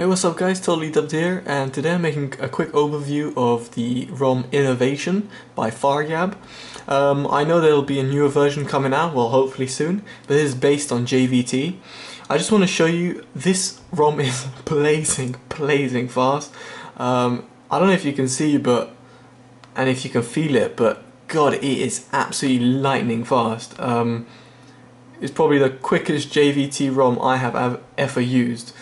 Hey what's up guys, Totally Dubbed here and today I'm making a quick overview of the ROM Innovation by Faryaab. Um, I know there'll be a newer version coming out, well hopefully soon, but it is based on JVT. I just want to show you, this ROM is blazing, blazing fast. Um, I don't know if you can see but, and if you can feel it, but god it is absolutely lightning fast. Um, it's probably the quickest JVT ROM I have ever used.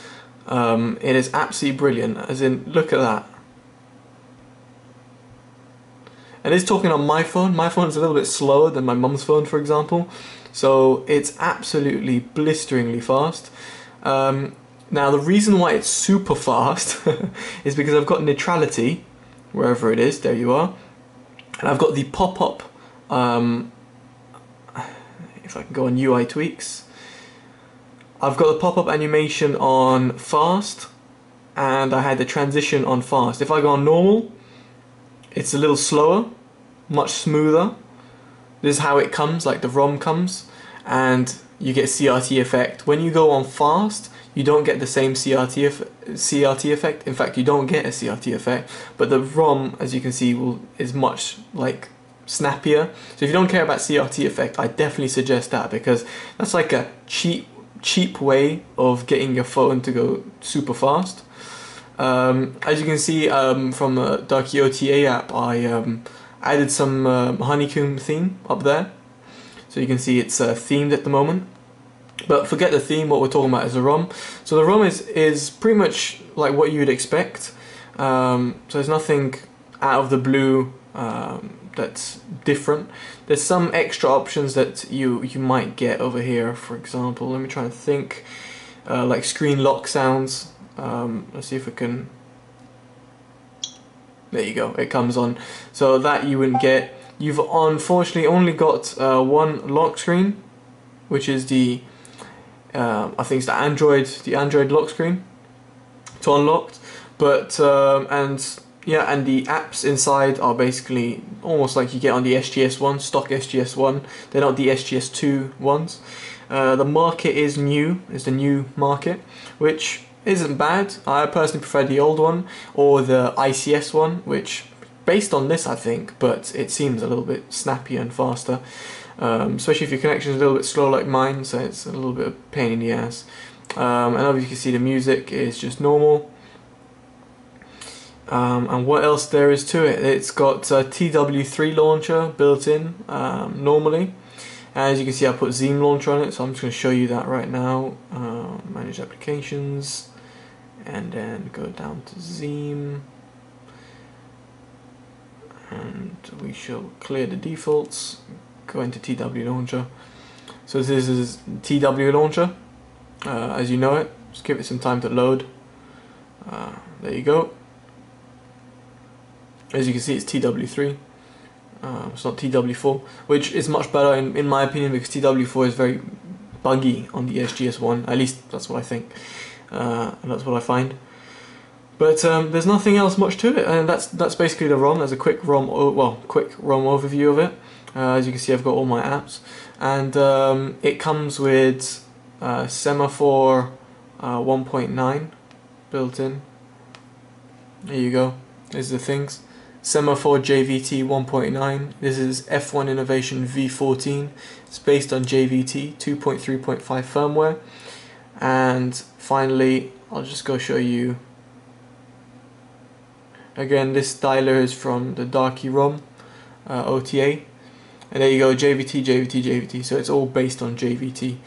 Um, it is absolutely brilliant, as in, look at that. And it's talking on my phone. My phone is a little bit slower than my mum's phone, for example. So it's absolutely blisteringly fast. Um, now, the reason why it's super fast is because I've got neutrality, wherever it is, there you are. And I've got the pop-up um, if I can go on UI tweaks. I've got the pop-up animation on fast and I had the transition on fast. If I go on normal, it's a little slower, much smoother. This is how it comes, like the ROM comes, and you get CRT effect. When you go on fast, you don't get the same CRT, CRT effect. In fact, you don't get a CRT effect, but the ROM, as you can see, will is much like snappier. So if you don't care about CRT effect, I definitely suggest that because that's like a cheap cheap way of getting your phone to go super fast. Um, as you can see um, from the Darky OTA app, I um, added some uh, honeycomb theme up there. So you can see it's uh, themed at the moment. But forget the theme, what we're talking about is the ROM. So the ROM is, is pretty much like what you would expect. Um, so there's nothing out of the blue um, that's different. There's some extra options that you you might get over here. For example, let me try and think, uh, like screen lock sounds. Um, let's see if we can. There you go. It comes on. So that you wouldn't get. You've unfortunately only got uh, one lock screen, which is the uh, I think it's the Android the Android lock screen to unlocked. But um, and yeah, and the apps inside are basically almost like you get on the SGS1, stock SGS1. They're not the SGS2 ones. Uh, the market is new, is the new market, which isn't bad. I personally prefer the old one or the ICS one, which based on this I think, but it seems a little bit snappier and faster. Um, especially if your connection is a little bit slow like mine, so it's a little bit of pain in the ass. Um, and obviously you can see the music is just normal. Um, and what else there is to it? It's got a TW3 launcher built in um, normally. As you can see I put Zeam launcher on it so I'm just going to show you that right now. Uh, manage applications and then go down to Zeam and we shall clear the defaults go into TW launcher so this is TW launcher uh, as you know it just give it some time to load uh, there you go as you can see, it's TW3. Uh, it's not TW4, which is much better in, in my opinion because TW4 is very buggy on the SGS1. At least that's what I think, uh, and that's what I find. But um, there's nothing else much to it, and that's that's basically the ROM. There's a quick ROM, well, quick ROM overview of it. Uh, as you can see, I've got all my apps, and um, it comes with uh, Semaphore uh, 1.9 built in. There you go. Are the things. Semaphore JVT 1.9. This is F1 Innovation V14. It's based on JVT 2.3.5 firmware. And finally, I'll just go show you. Again, this dialer is from the Darky ROM uh, OTA. And there you go, JVT, JVT, JVT. So it's all based on JVT.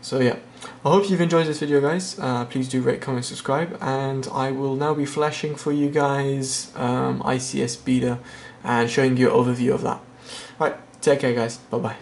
So yeah. I hope you've enjoyed this video guys, uh, please do rate, comment, subscribe, and I will now be flashing for you guys um, ICS beta and showing you an overview of that. Alright, take care guys, bye bye.